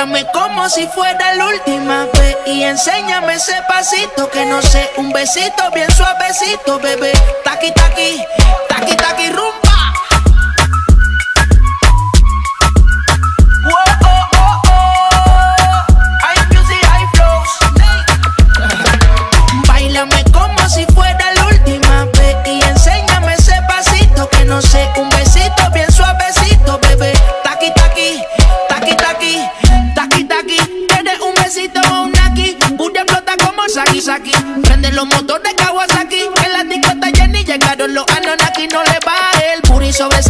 Bailame como si fuera la última vez y enséñame ese pasito que no sé, un besito bien suavecito, bebé. Taqui taqui, taqui taqui rumba. Oh, oh, oh. Bailame como si fuera la última vez y enséñame ese pasito que no sé, un besito Anonaki. No le baje, el puri sobresale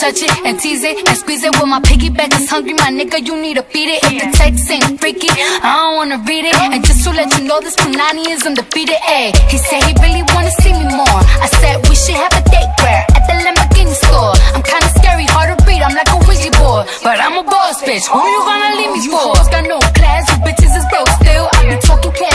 Touch it and tease it and squeeze it. Well, my piggyback is hungry, my nigga. You need to feed it. If the text ain't freaky, I don't wanna read it. And just to let you know, this Punani is undefeated. Ayy, he said he really wanna see me more. I said we should have a date where at the Lamborghini store. I'm kinda scary, hard to read. I'm like a Ouija board, but I'm a boss bitch. Who you gonna leave me for? Got no class, you bitches is broke still. I be talking cash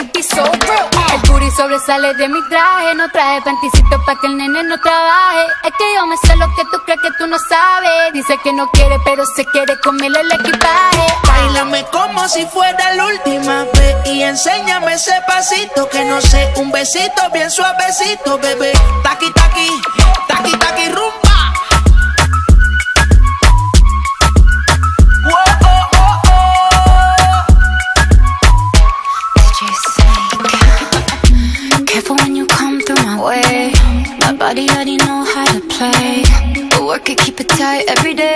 El booty sobresale de mi traje, no traje panticito pa' que el nene no trabaje. Es que yo me sé lo que tú crees que tú no sabes. Dice que no quiere, pero se quiere comerle el equipaje. Bailame como si fuera la última vez y enséñame ese pasito que no sé, un besito bien suavecito, bebé. Taqui taqui, taqui taqui rumba. Careful when you come through my way. My body already know how to play. But work it, keep it tight every day.